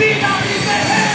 地道一队。